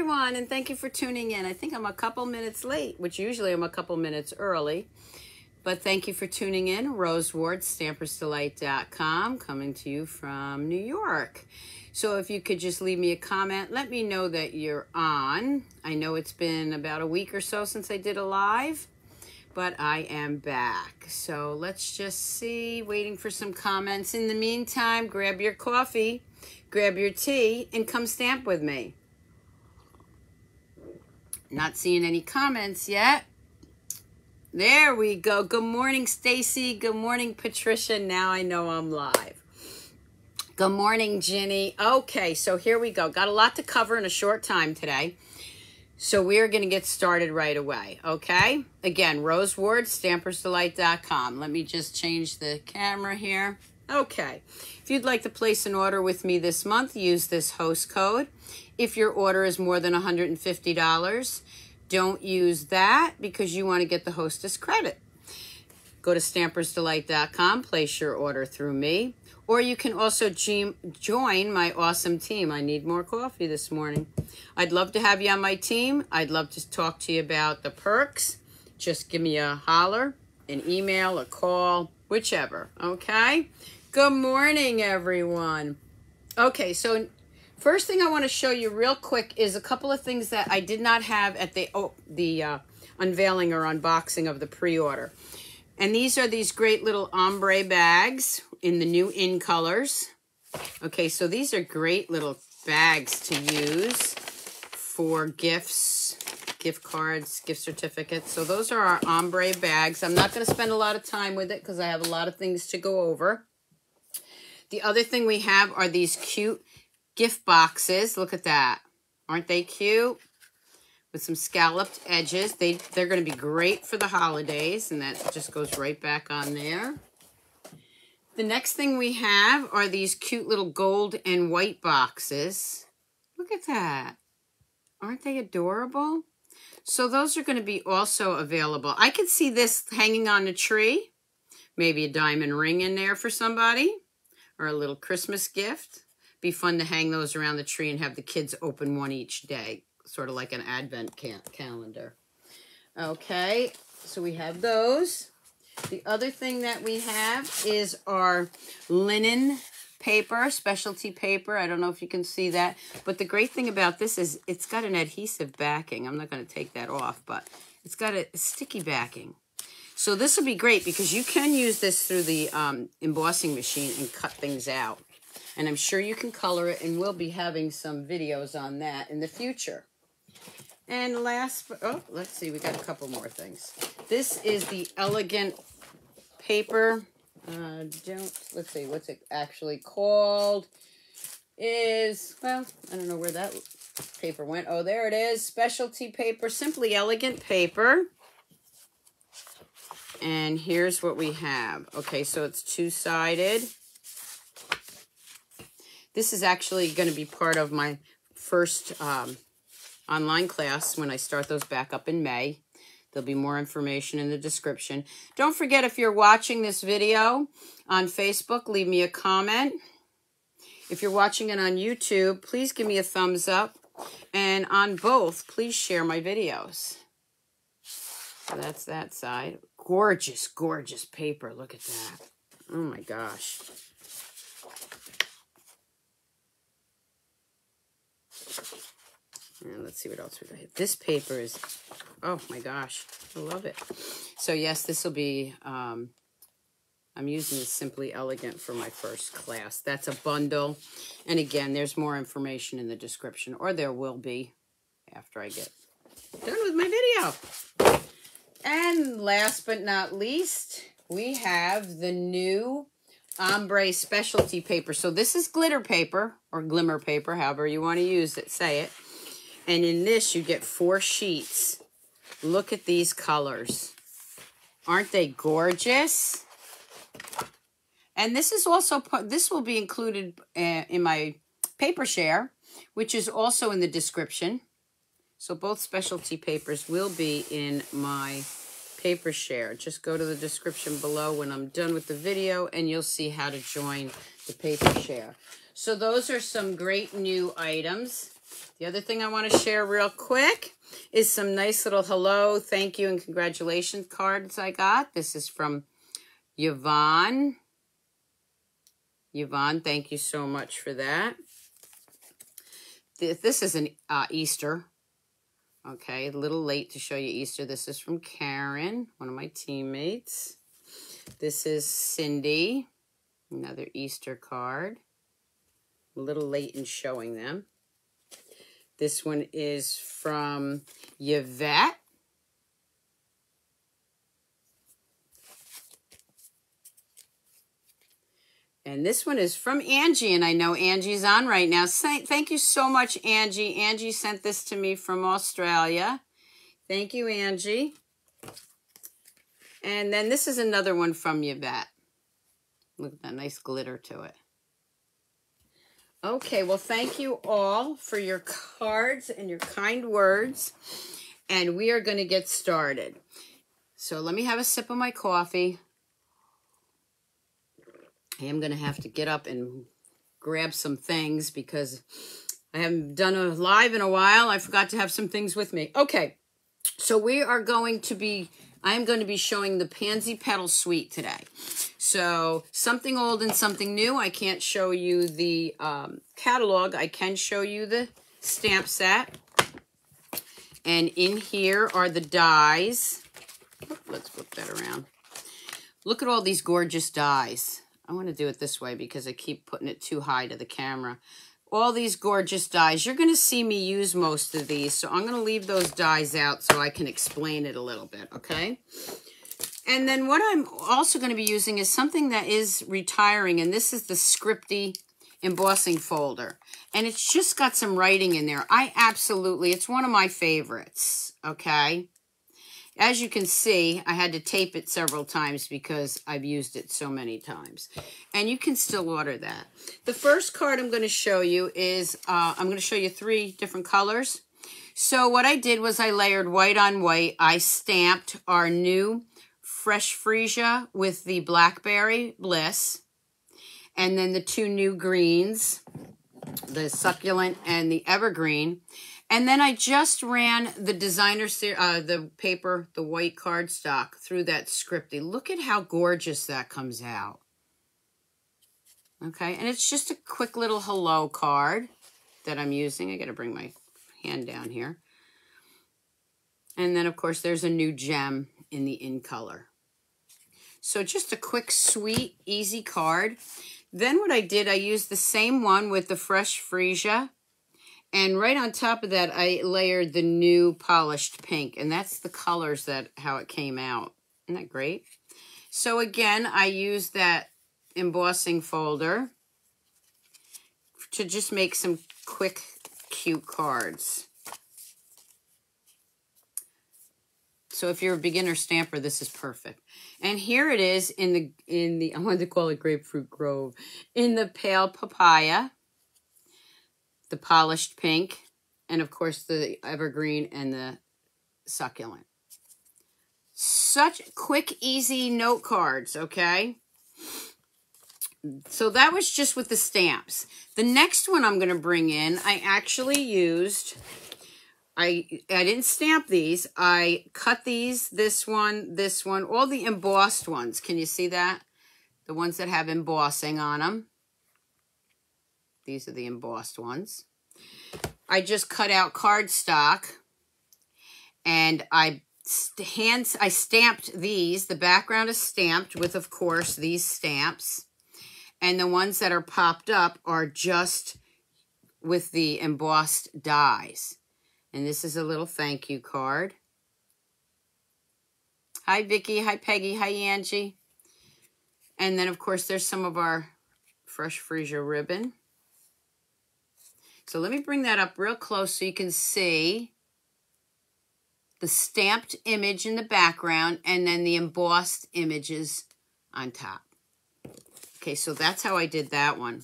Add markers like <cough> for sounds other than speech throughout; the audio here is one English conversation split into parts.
everyone, and thank you for tuning in. I think I'm a couple minutes late, which usually I'm a couple minutes early. But thank you for tuning in. Rose Ward, stampersdelight.com, coming to you from New York. So if you could just leave me a comment, let me know that you're on. I know it's been about a week or so since I did a live, but I am back. So let's just see, waiting for some comments. In the meantime, grab your coffee, grab your tea, and come stamp with me. Not seeing any comments yet. There we go. Good morning, Stacy. Good morning, Patricia. Now I know I'm live. Good morning, Ginny. Okay, so here we go. Got a lot to cover in a short time today. So we are going to get started right away, okay? Again, Rose Ward, stampersdelight.com. Let me just change the camera here. Okay. If you'd like to place an order with me this month, use this host code. If your order is more than $150, don't use that because you want to get the hostess credit. Go to stampersdelight.com, place your order through me, or you can also join my awesome team. I need more coffee this morning. I'd love to have you on my team. I'd love to talk to you about the perks. Just give me a holler, an email, a call, whichever, okay? Good morning, everyone. Okay, so First thing I want to show you real quick is a couple of things that I did not have at the oh, the uh, unveiling or unboxing of the pre-order. And these are these great little ombre bags in the new in colors. Okay, so these are great little bags to use for gifts, gift cards, gift certificates. So those are our ombre bags. I'm not going to spend a lot of time with it because I have a lot of things to go over. The other thing we have are these cute gift boxes. Look at that. Aren't they cute? With some scalloped edges. They, they're going to be great for the holidays. And that just goes right back on there. The next thing we have are these cute little gold and white boxes. Look at that. Aren't they adorable? So those are going to be also available. I could see this hanging on a tree. Maybe a diamond ring in there for somebody. Or a little Christmas gift. Be fun to hang those around the tree and have the kids open one each day, sort of like an advent calendar. Okay, so we have those. The other thing that we have is our linen paper, specialty paper. I don't know if you can see that. But the great thing about this is it's got an adhesive backing. I'm not going to take that off, but it's got a sticky backing. So this will be great because you can use this through the um, embossing machine and cut things out. And I'm sure you can color it, and we'll be having some videos on that in the future. And last, oh, let's see, we got a couple more things. This is the Elegant paper. Uh, don't, let's see, what's it actually called? Is, well, I don't know where that paper went. Oh, there it is. Specialty paper, Simply Elegant paper. And here's what we have. Okay, so it's two-sided. This is actually going to be part of my first um, online class when I start those back up in May. There'll be more information in the description. Don't forget, if you're watching this video on Facebook, leave me a comment. If you're watching it on YouTube, please give me a thumbs up. And on both, please share my videos. So that's that side. Gorgeous, gorgeous paper. Look at that. Oh my gosh. And let's see what else we got. This paper is, oh my gosh, I love it. So yes, this will be, um, I'm using this Simply Elegant for my first class. That's a bundle. And again, there's more information in the description, or there will be after I get done with my video. And last but not least, we have the new ombre specialty paper. So this is glitter paper or glimmer paper, however you want to use it, say it. And in this, you get four sheets. Look at these colors. Aren't they gorgeous? And this is also, this will be included uh, in my paper share, which is also in the description. So both specialty papers will be in my paper share. Just go to the description below when I'm done with the video and you'll see how to join the paper share. So those are some great new items. The other thing I want to share real quick is some nice little hello, thank you, and congratulations cards I got. This is from Yvonne. Yvonne, thank you so much for that. This is an uh, Easter. Okay, a little late to show you Easter. This is from Karen, one of my teammates. This is Cindy, another Easter card. A little late in showing them. This one is from Yvette. And this one is from Angie, and I know Angie's on right now. Thank you so much, Angie. Angie sent this to me from Australia. Thank you, Angie. And then this is another one from Yvette. Look at that nice glitter to it. Okay, well, thank you all for your cards and your kind words. And we are going to get started. So let me have a sip of my coffee. I am going to have to get up and grab some things because I haven't done a live in a while. I forgot to have some things with me. Okay, so we are going to be, I'm going to be showing the Pansy Petal Suite today. So something old and something new. I can't show you the um, catalog. I can show you the stamp set. And in here are the dies. Let's flip that around. Look at all these gorgeous dies. I want to do it this way because I keep putting it too high to the camera. All these gorgeous dies. You're going to see me use most of these, so I'm going to leave those dies out so I can explain it a little bit, okay? And then what I'm also going to be using is something that is retiring, and this is the Scripty embossing folder. And it's just got some writing in there. I absolutely, it's one of my favorites, okay? As you can see, I had to tape it several times because I've used it so many times. And you can still order that. The first card I'm going to show you is, uh, I'm going to show you three different colors. So what I did was I layered white on white. I stamped our new Fresh Freesia with the Blackberry Bliss. And then the two new greens, the Succulent and the Evergreen. And then I just ran the designer, uh, the paper, the white cardstock through that scripty. Look at how gorgeous that comes out. Okay, and it's just a quick little hello card that I'm using. I got to bring my hand down here. And then, of course, there's a new gem in the in color. So just a quick, sweet, easy card. Then what I did, I used the same one with the Fresh Freesia and right on top of that, I layered the new polished pink. And that's the colors that how it came out. Isn't that great? So again, I used that embossing folder to just make some quick, cute cards. So if you're a beginner stamper, this is perfect. And here it is in the, in the <laughs> I wanted to call it Grapefruit Grove, in the pale papaya the polished pink, and of course the evergreen and the succulent. Such quick, easy note cards, okay? So that was just with the stamps. The next one I'm going to bring in, I actually used, I, I didn't stamp these. I cut these, this one, this one, all the embossed ones. Can you see that? The ones that have embossing on them. These are the embossed ones. I just cut out cardstock and I hands I stamped these. The background is stamped with, of course, these stamps. And the ones that are popped up are just with the embossed dies. And this is a little thank you card. Hi, Vicki. Hi, Peggy. Hi, Angie. And then, of course, there's some of our Fresh Freesia ribbon. So let me bring that up real close so you can see the stamped image in the background and then the embossed images on top. Okay, so that's how I did that one.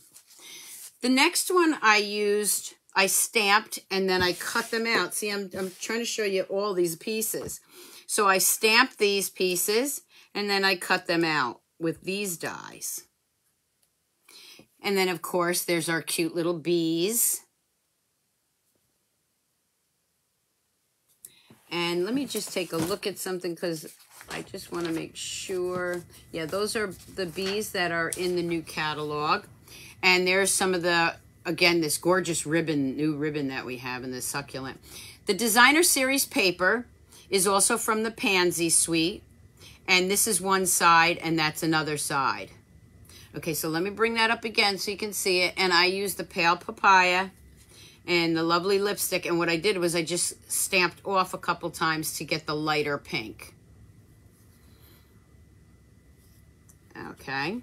The next one I used, I stamped and then I cut them out. See, I'm, I'm trying to show you all these pieces. So I stamped these pieces and then I cut them out with these dies. And then, of course, there's our cute little bees. And let me just take a look at something because I just want to make sure. Yeah, those are the bees that are in the new catalog. And there's some of the, again, this gorgeous ribbon, new ribbon that we have in the succulent. The designer series paper is also from the Pansy Suite. And this is one side and that's another side. Okay, so let me bring that up again so you can see it. And I use the Pale Papaya and the lovely lipstick. And what I did was I just stamped off a couple times to get the lighter pink. Okay.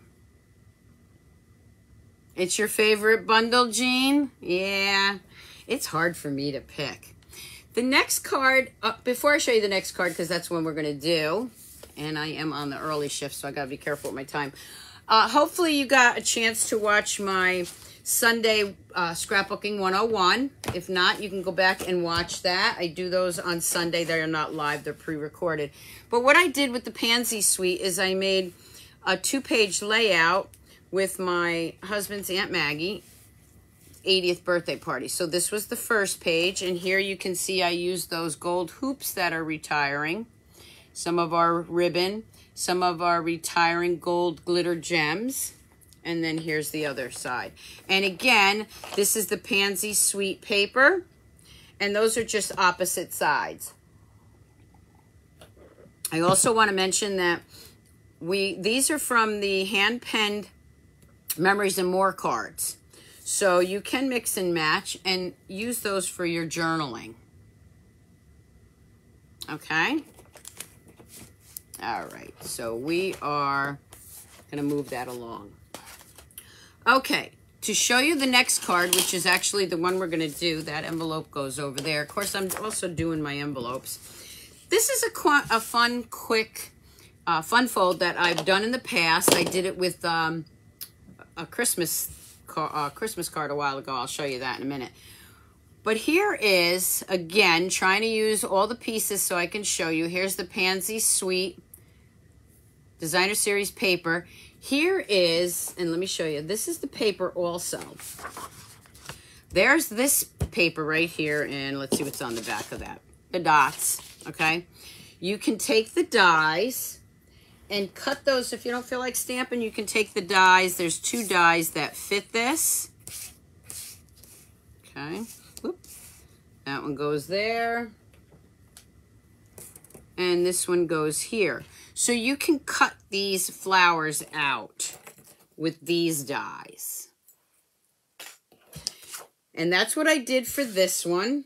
It's your favorite bundle, Jean? Yeah, it's hard for me to pick. The next card, uh, before I show you the next card, because that's when we're going to do, and I am on the early shift, so I got to be careful with my time. Uh, hopefully you got a chance to watch my Sunday uh, Scrapbooking 101. If not, you can go back and watch that. I do those on Sunday. They are not live. They're pre-recorded. But what I did with the Pansy Suite is I made a two-page layout with my husband's Aunt Maggie 80th birthday party. So this was the first page. And here you can see I used those gold hoops that are retiring. Some of our ribbon some of our retiring gold glitter gems. And then here's the other side. And again, this is the Pansy Suite paper. And those are just opposite sides. I also want to mention that we these are from the hand-penned Memories and More cards. So you can mix and match and use those for your journaling. Okay? All right, so we are going to move that along. Okay, to show you the next card, which is actually the one we're going to do, that envelope goes over there. Of course, I'm also doing my envelopes. This is a, a fun, quick, uh, fun fold that I've done in the past. I did it with um, a Christmas, car, uh, Christmas card a while ago. I'll show you that in a minute. But here is, again, trying to use all the pieces so I can show you. Here's the Pansy Suite Designer Series paper. Here is, and let me show you, this is the paper also. There's this paper right here, and let's see what's on the back of that. The dots, okay? You can take the dies and cut those. If you don't feel like stamping, you can take the dies. There's two dies that fit this. Okay. Whoop. That one goes there. And this one goes here. So you can cut these flowers out with these dies. And that's what I did for this one.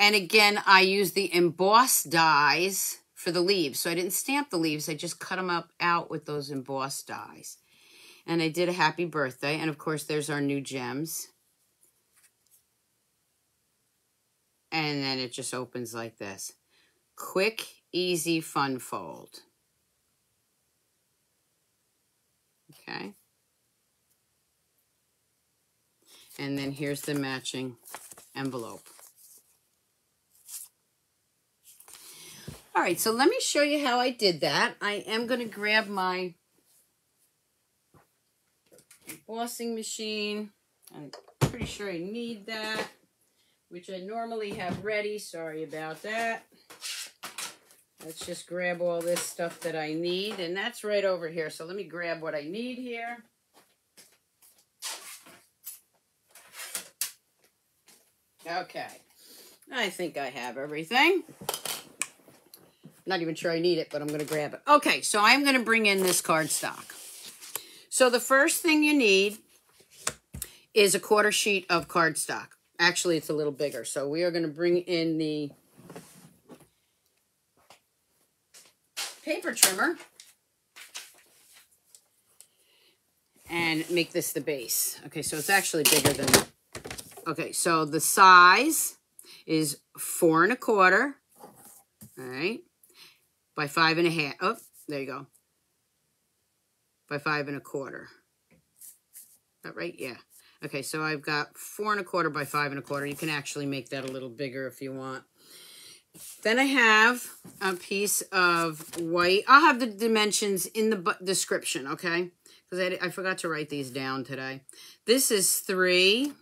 And again, I used the embossed dies for the leaves. So I didn't stamp the leaves. I just cut them up out with those embossed dies. And I did a happy birthday. And of course, there's our new gems. And then it just opens like this. Quick, easy, fun fold. Okay. And then here's the matching envelope. All right, so let me show you how I did that. I am going to grab my embossing machine. I'm pretty sure I need that, which I normally have ready. Sorry about that. Let's just grab all this stuff that I need, and that's right over here. So let me grab what I need here. Okay, I think I have everything. Not even sure I need it, but I'm going to grab it. Okay, so I'm going to bring in this cardstock. So the first thing you need is a quarter sheet of cardstock. Actually, it's a little bigger. So we are going to bring in the paper trimmer and make this the base. Okay, so it's actually bigger than that. Okay, so the size is four and a quarter, all right, by five and a half. Oh, there you go. By five and a quarter. Is that right? Yeah. Okay, so I've got four and a quarter by five and a quarter. You can actually make that a little bigger if you want. Then I have a piece of white. I'll have the dimensions in the description, okay? Because I, I forgot to write these down today. This is three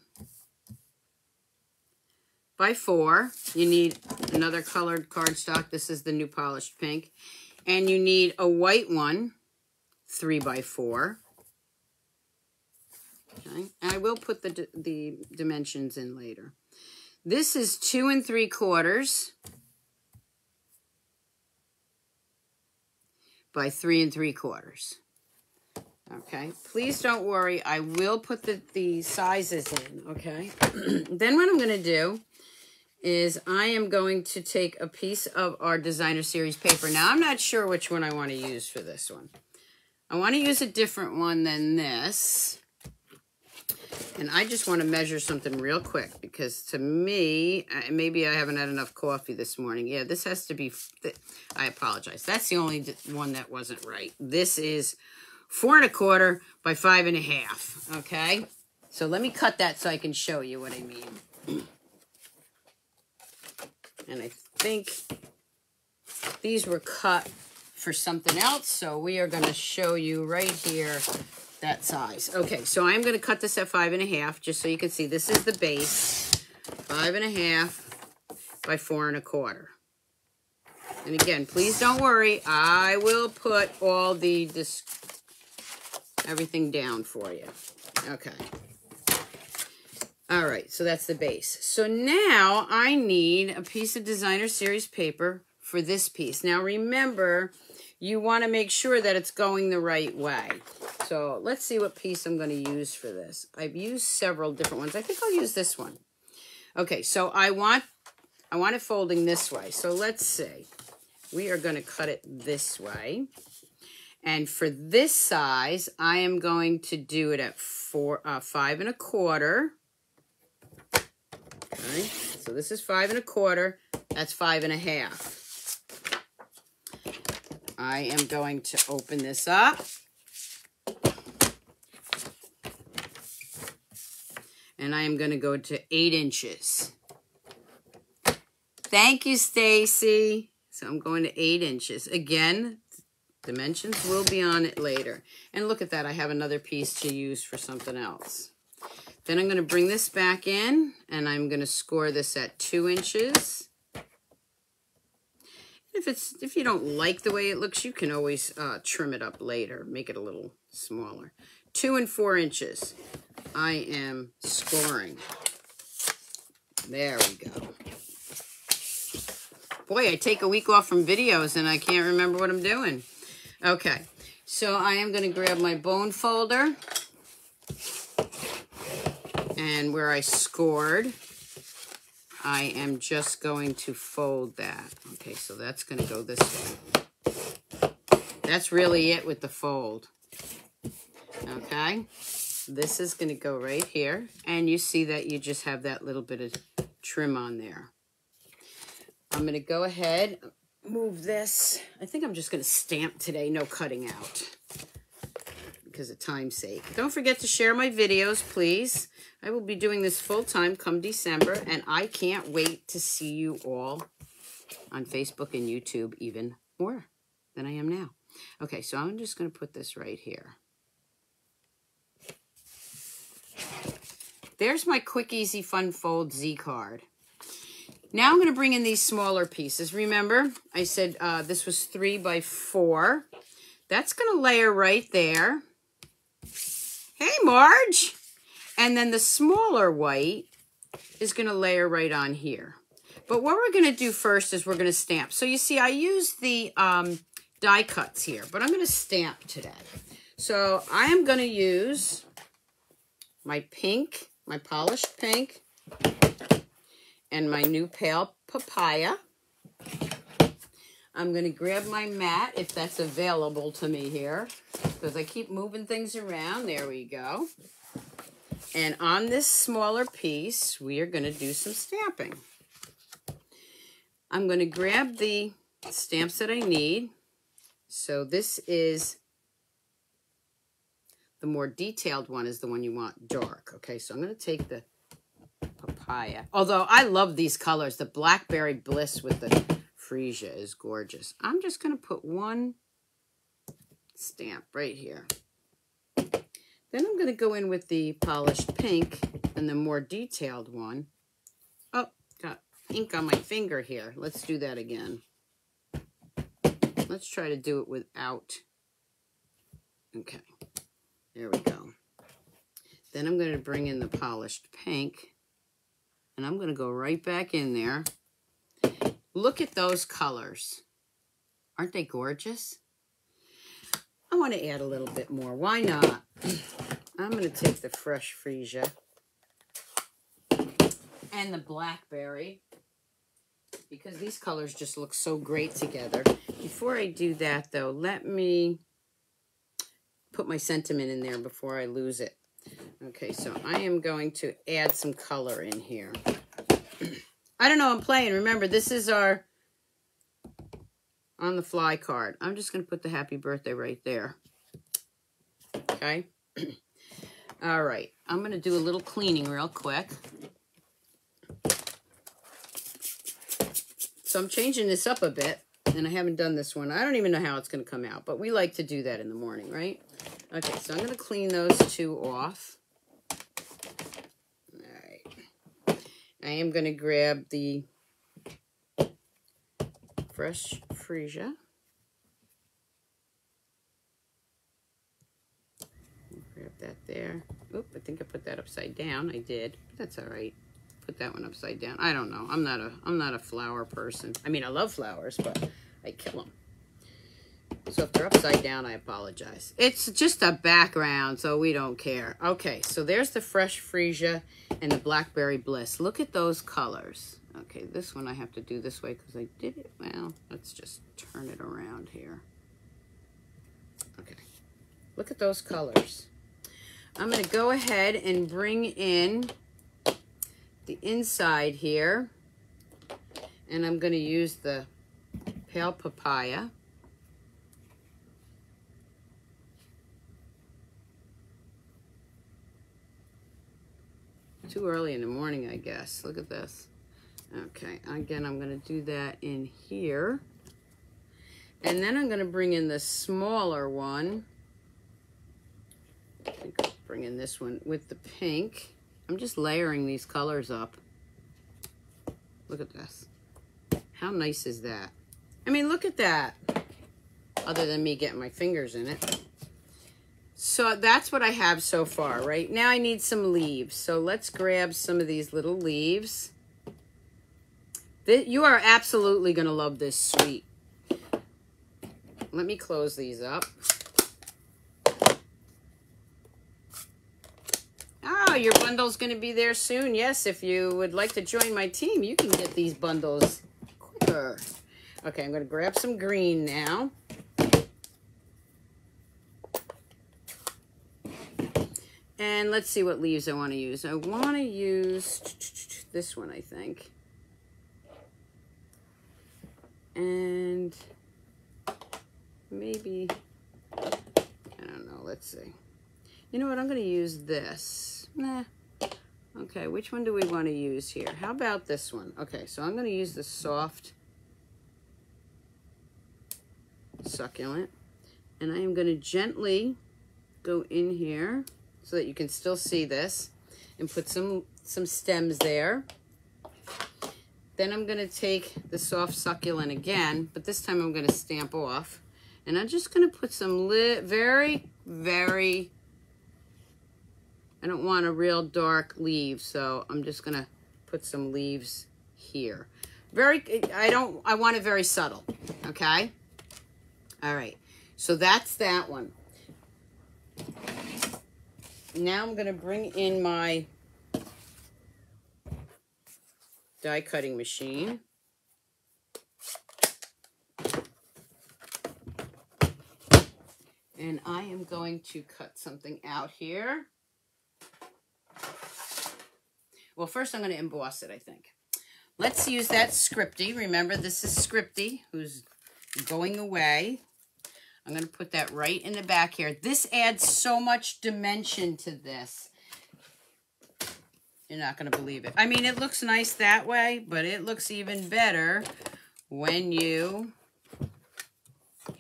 by four. You need another colored cardstock. This is the new polished pink. And you need a white one, three by four. Okay, and I will put the, the dimensions in later. This is two and three quarters by three and three quarters. Okay, please don't worry. I will put the, the sizes in, okay? <clears throat> then what I'm going to do is I am going to take a piece of our designer series paper. Now, I'm not sure which one I want to use for this one. I want to use a different one than this. And I just want to measure something real quick because to me, maybe I haven't had enough coffee this morning. Yeah, this has to be, I apologize. That's the only one that wasn't right. This is four and a quarter by five and a half, okay? So let me cut that so I can show you what I mean. And I think these were cut for something else, so we are going to show you right here that size. Okay, so I'm going to cut this at five and a half, just so you can see. This is the base, five and a half by four and a quarter. And again, please don't worry. I will put all the everything down for you. Okay. All right, so that's the base. So now I need a piece of designer series paper for this piece. Now remember, you want to make sure that it's going the right way. So let's see what piece I'm going to use for this. I've used several different ones. I think I'll use this one. Okay, so I want I want it folding this way. So let's see. We are going to cut it this way. And for this size, I am going to do it at four, uh, five and a quarter. Okay, so this is five and a quarter. That's five and a half. I am going to open this up. And I am going to go to eight inches. Thank you, Stacy. So I'm going to eight inches. Again, dimensions will be on it later. And look at that. I have another piece to use for something else. Then I'm going to bring this back in and I'm going to score this at two inches. If it's if you don't like the way it looks, you can always uh, trim it up later, make it a little smaller. Two and four inches. I am scoring. There we go. Boy, I take a week off from videos and I can't remember what I'm doing. Okay, so I am going to grab my bone folder and where I scored, I am just going to fold that. Okay, so that's going to go this way. That's really it with the fold. Okay, this is going to go right here. And you see that you just have that little bit of trim on there. I'm going to go ahead, move this. I think I'm just going to stamp today, no cutting out because of time's sake. Don't forget to share my videos, please. I will be doing this full-time come December, and I can't wait to see you all on Facebook and YouTube even more than I am now. Okay, so I'm just going to put this right here. There's my Quick Easy Fun Fold Z card. Now I'm going to bring in these smaller pieces. Remember, I said uh, this was three by four. That's going to layer right there. Hey, Marge! And then the smaller white is going to layer right on here. But what we're going to do first is we're going to stamp. So you see, I use the um, die cuts here, but I'm going to stamp today. So I am going to use my pink, my polished pink, and my new pale papaya. I'm going to grab my mat if that's available to me here because I keep moving things around. There we go. And on this smaller piece, we are going to do some stamping. I'm going to grab the stamps that I need. So this is the more detailed one is the one you want dark. Okay, so I'm going to take the papaya. Although I love these colors. The Blackberry Bliss with the freesia is gorgeous. I'm just going to put one stamp right here. Then I'm going to go in with the polished pink and the more detailed one. Oh, got ink on my finger here. Let's do that again. Let's try to do it without. Okay, there we go. Then I'm going to bring in the polished pink. And I'm going to go right back in there. Look at those colors. Aren't they gorgeous? I want to add a little bit more. Why not? I'm going to take the fresh freesia and the blackberry because these colors just look so great together. Before I do that, though, let me put my sentiment in there before I lose it. Okay, so I am going to add some color in here. <clears throat> I don't know, I'm playing. Remember, this is our on the fly card. I'm just going to put the happy birthday right there. Okay. <clears throat> All right. I'm going to do a little cleaning real quick. So I'm changing this up a bit, and I haven't done this one. I don't even know how it's going to come out, but we like to do that in the morning, right? Okay, so I'm going to clean those two off. All right. I am going to grab the fresh freesia. Grab that there. Oop, I think I put that upside down. I did. That's all right. Put that one upside down. I don't know. I'm not a I'm not a flower person. I mean, I love flowers, but I kill them. So if they're upside down, I apologize. It's just a background, so we don't care. Okay, so there's the fresh freesia and the blackberry bliss. Look at those colors. Okay, this one I have to do this way because I did it. Well, let's just turn it around here. Okay, look at those colors. I'm going to go ahead and bring in the inside here. And I'm going to use the pale papaya. Too early in the morning, I guess. Look at this. Okay, again, I'm going to do that in here. And then I'm going to bring in the smaller one. Bring in this one with the pink. I'm just layering these colors up. Look at this. How nice is that? I mean, look at that. Other than me getting my fingers in it. So that's what I have so far, right? Now I need some leaves. So let's grab some of these little leaves. You are absolutely going to love this suite. Let me close these up. Oh, your bundle's going to be there soon. Yes, if you would like to join my team, you can get these bundles quicker. Okay, I'm going to grab some green now. And let's see what leaves I want to use. I want to use this one, I think. And maybe, I don't know, let's see. You know what, I'm going to use this. Nah. Okay, which one do we want to use here? How about this one? Okay, so I'm going to use the soft succulent. And I am going to gently go in here so that you can still see this and put some, some stems there. Then I'm going to take the soft succulent again, but this time I'm going to stamp off. And I'm just going to put some very, very, I don't want a real dark leaf, so I'm just going to put some leaves here. Very, I don't, I want it very subtle, okay? All right, so that's that one. Now I'm going to bring in my die cutting machine. And I am going to cut something out here. Well, first I'm going to emboss it, I think. Let's use that Scripty. Remember, this is Scripty, who's going away. I'm going to put that right in the back here. This adds so much dimension to this. You're not going to believe it. I mean, it looks nice that way, but it looks even better when you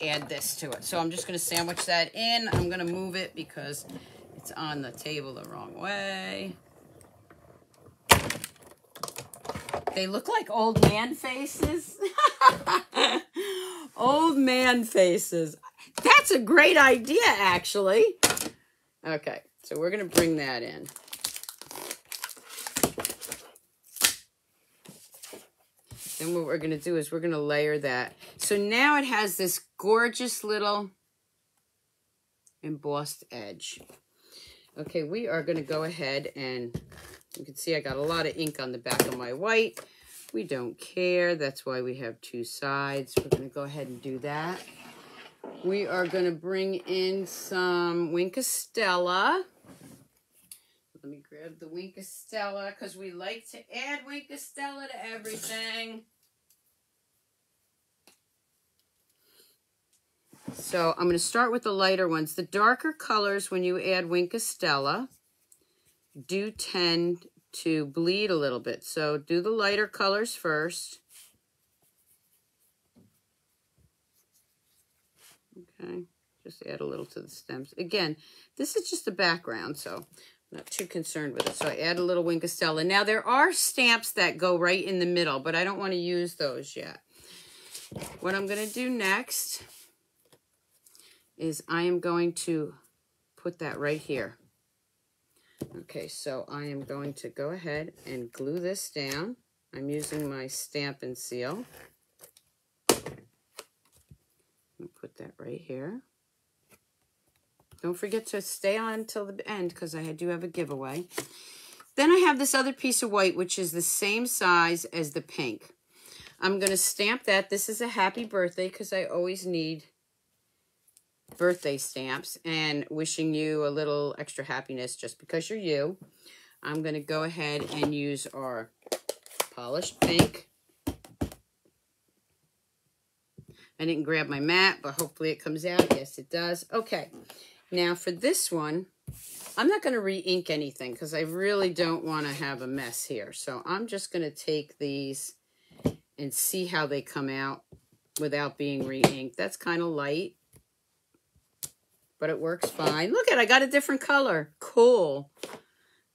add this to it. So I'm just going to sandwich that in. I'm going to move it because it's on the table the wrong way. They look like old man faces. <laughs> old man faces. That's a great idea, actually. Okay, so we're going to bring that in. Then what we're going to do is we're going to layer that. So now it has this gorgeous little embossed edge. Okay, we are going to go ahead and you can see I got a lot of ink on the back of my white. We don't care. That's why we have two sides. We're going to go ahead and do that. We are going to bring in some Wink of Stella. Let me grab the Wink of Stella because we like to add Wink of Stella to everything. So I'm going to start with the lighter ones. The darker colors, when you add Wink of Stella, do tend to bleed a little bit. So do the lighter colors first. Okay, just add a little to the stems. Again, this is just the background, so I'm not too concerned with it. So I add a little Wink of Stella. Now, there are stamps that go right in the middle, but I don't want to use those yet. What I'm going to do next is I am going to put that right here. Okay, so I am going to go ahead and glue this down. I'm using my Stampin' Seal. Put that right here. Don't forget to stay on till the end because I do have a giveaway. Then I have this other piece of white, which is the same size as the pink. I'm going to stamp that. This is a happy birthday because I always need birthday stamps and wishing you a little extra happiness just because you're you. I'm going to go ahead and use our polished pink. I didn't grab my mat, but hopefully it comes out. Yes, it does. Okay, now for this one, I'm not going to re-ink anything because I really don't want to have a mess here. So I'm just going to take these and see how they come out without being re-inked. That's kind of light but it works fine. Look at I got a different color. Cool.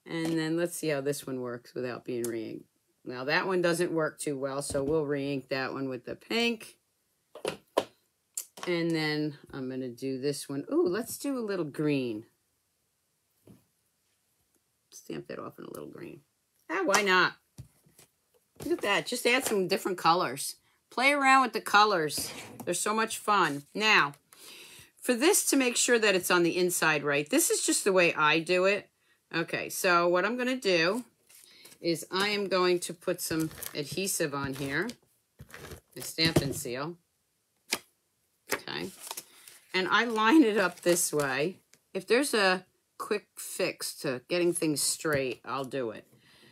And then let's see how this one works without being re-inked. Now that one doesn't work too well, so we'll re-ink that one with the pink. And then I'm going to do this one. Ooh, let's do a little green. Stamp that off in a little green. Ah, why not? Look at that. Just add some different colors. Play around with the colors. They're so much fun. Now, for this to make sure that it's on the inside right, this is just the way I do it. Okay, so what I'm going to do is I am going to put some adhesive on here, the Stampin' Seal. Okay, and I line it up this way. If there's a quick fix to getting things straight, I'll do it.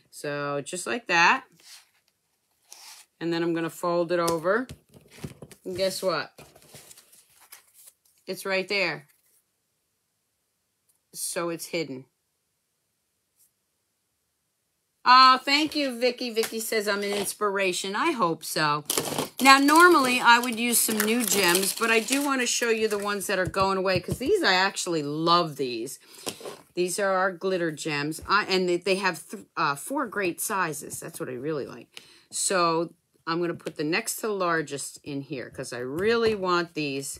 So just like that. And then I'm going to fold it over. And guess what? It's right there. So it's hidden. Oh, thank you, Vicky. Vicky says I'm an inspiration. I hope so. Now, normally I would use some new gems, but I do want to show you the ones that are going away because these, I actually love these. These are our glitter gems, I, and they, have th uh, four great sizes. That's what I really like. So I'm going to put the next to largest in here because I really want these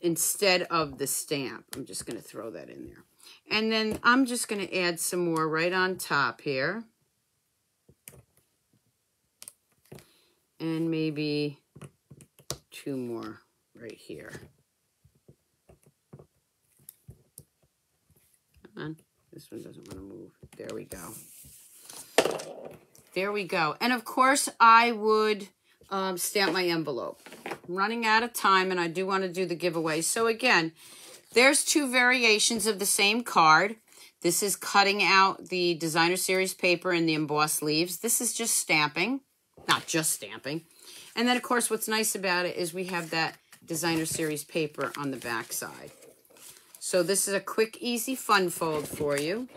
instead of the stamp. I'm just going to throw that in there. And then I'm just going to add some more right on top here. And maybe two more right here. Come on. This one doesn't want to move. There we go. There we go. And of course, I would um, stamp my envelope. I'm running out of time and I do want to do the giveaway. So again, there's two variations of the same card. This is cutting out the designer series paper and the embossed leaves. This is just stamping, not just stamping. And then of course, what's nice about it is we have that designer series paper on the back side. So this is a quick, easy fun fold for you.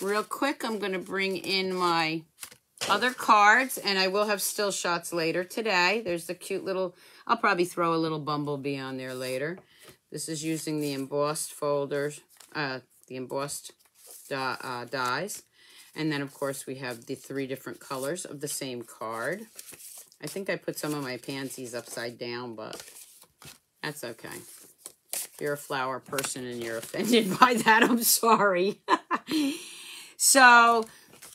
Real quick, I'm going to bring in my other cards, and I will have still shots later today. There's the cute little, I'll probably throw a little bumblebee on there later. This is using the embossed folders, uh, the embossed uh, dies. And then, of course, we have the three different colors of the same card. I think I put some of my pansies upside down, but that's okay. If you're a flower person and you're offended <laughs> by that, I'm sorry. <laughs> so,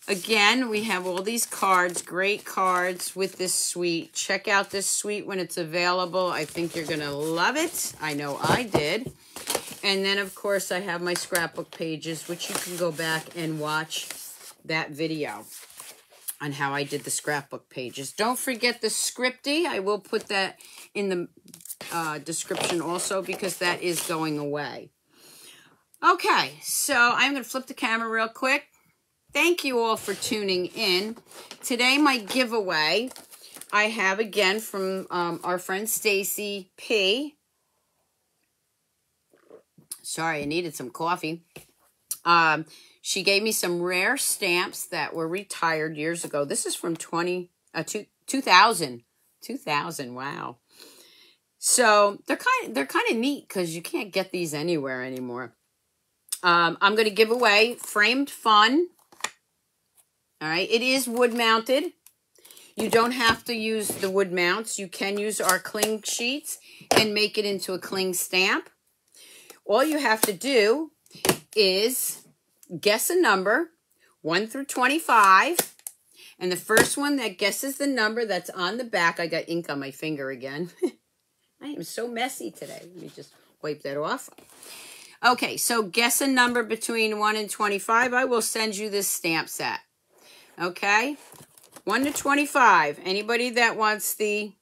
again, we have all these cards, great cards with this suite. Check out this suite when it's available. I think you're going to love it. I know I did. And then, of course, I have my scrapbook pages, which you can go back and watch that video on how I did the scrapbook pages. Don't forget the Scripty. I will put that in the uh, description also because that is going away. Okay, so I'm going to flip the camera real quick. Thank you all for tuning in. Today, my giveaway, I have again from um, our friend Stacy P. Sorry, I needed some coffee. Um, she gave me some rare stamps that were retired years ago. This is from 20, uh, two, 2000. 2000, wow. So they're kind of, they're kind of neat because you can't get these anywhere anymore. Um, I'm going to give away Framed Fun. All right, it is wood mounted. You don't have to use the wood mounts. You can use our cling sheets and make it into a cling stamp. All you have to do is guess a number, 1 through 25. And the first one that guesses the number that's on the back, I got ink on my finger again. <laughs> I am so messy today. Let me just wipe that off. Okay, so guess a number between 1 and 25. I will send you this stamp set. Okay? 1 to 25. Anybody that wants the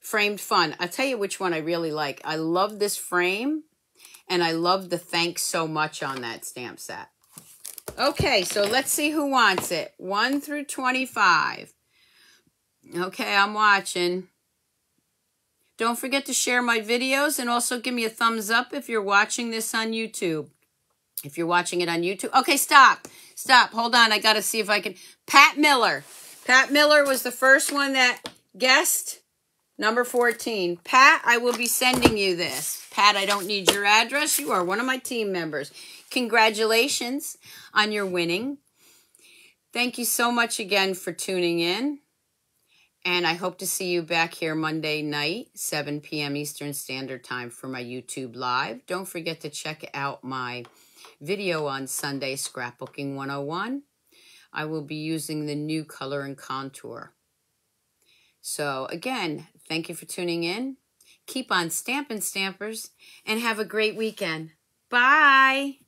framed fun. I'll tell you which one I really like. I love this frame, and I love the thanks so much on that stamp set. Okay, so let's see who wants it. 1 through 25. Okay, I'm watching. Don't forget to share my videos and also give me a thumbs up if you're watching this on YouTube. If you're watching it on YouTube. Okay, stop. Stop. Hold on. I got to see if I can. Pat Miller. Pat Miller was the first one that guessed number 14. Pat, I will be sending you this. Pat, I don't need your address. You are one of my team members. Congratulations on your winning. Thank you so much again for tuning in. And I hope to see you back here Monday night, 7 p.m. Eastern Standard Time for my YouTube Live. Don't forget to check out my video on Sunday, Scrapbooking 101. I will be using the new color and contour. So again, thank you for tuning in. Keep on stamping, stampers, and have a great weekend. Bye.